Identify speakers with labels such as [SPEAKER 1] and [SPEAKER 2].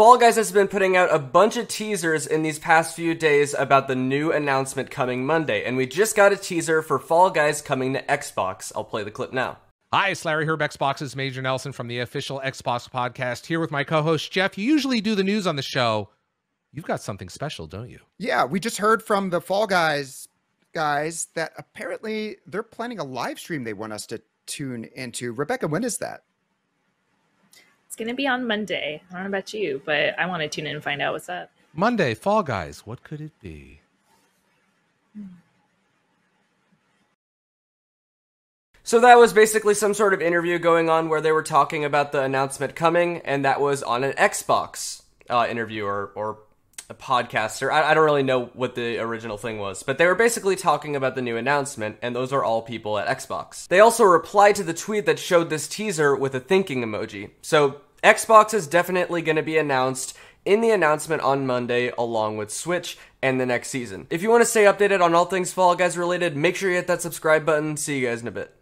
[SPEAKER 1] Fall Guys has been putting out a bunch of teasers in these past few days about the new announcement coming Monday, and we just got a teaser for Fall Guys coming to Xbox. I'll play the clip now.
[SPEAKER 2] Hi, it's Larry Hryb, Xbox's Major Nelson from the official Xbox podcast, here with my co host Jeff. You usually do the news on the show. You've got something special, don't you?
[SPEAKER 3] Yeah, we just heard from the Fall Guys guys that apparently they're planning a live stream they want us to tune into. Rebecca, when is that?
[SPEAKER 4] It's going to be on Monday. I don't know about you, but I want to tune in and find out what's up.
[SPEAKER 2] Monday, Fall Guys. What could it be?
[SPEAKER 1] So that was basically some sort of interview going on where they were talking about the announcement coming, and that was on an Xbox uh, interview or, or a podcaster. I, I don't really know what the original thing was, but they were basically talking about the new announcement, and those are all people at Xbox. They also replied to the tweet that showed this teaser with a thinking emoji. So Xbox is definitely going to be announced in the announcement on Monday, along with Switch and the next season. If you want to stay updated on all things Fall Guys related, make sure you hit that subscribe button. See you guys in a bit.